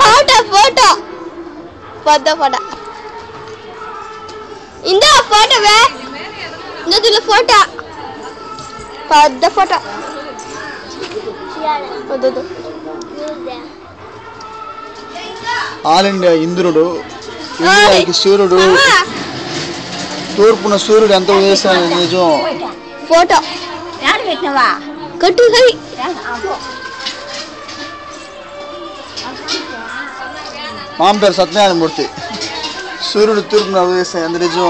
Photo photo. పెద్ద photo. ఇందా photo వే. ఇందులో ఫోటో. పెద్ద ఫోటో. ఆల్ ఇండియా ఇంద్రుడు ఇండియాకి సూర్యుడు తూర్పున సూర్యుడు ఎంత వేసాడు నిజం. ఫోటో. కట్టు సరి మామ పేరు సత్యనారాయణమూర్తి సూర్యుడు తూర్పున ఉదయిస్తాయి ఎంత నిజం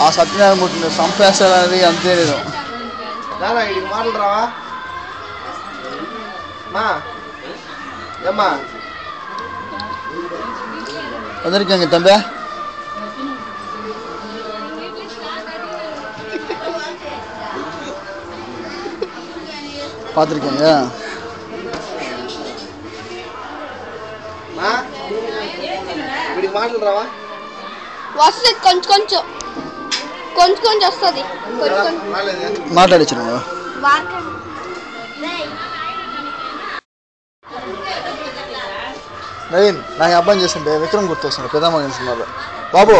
ఆ సత్యనారాయణమూర్తిని చంపేస్తాడనేది అంతే నిజం రారా ఇడికి మాటలు రావా మా ఏమ్మా అందరికీ ఇంక తంబే పాత్రికేయ మా? ఇడికి మాటలు రావా? వస్తుంది కొంచెం కొంచెం. కొంచెం కొంచెం వస్తుంది. మాట్లాడించిన నవీన్ నాకు అబ్బాయి చేస్తుంటే విక్రమ్ గుర్తొస్తున్నాడు పెద్దమ్మ సినిమాలో బాబు.